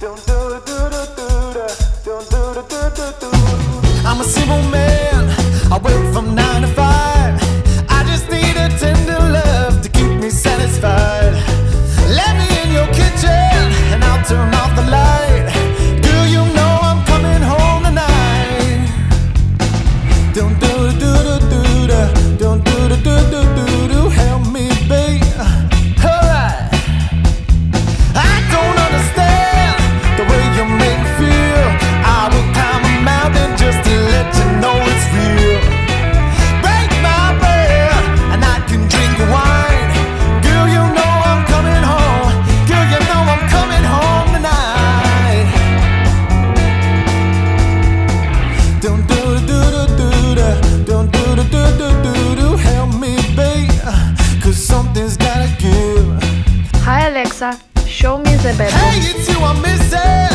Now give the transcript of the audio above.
I'm a simple man. something's gotta give. Hi Alexa, show me the bedroom. Hey, it's you I'm missing.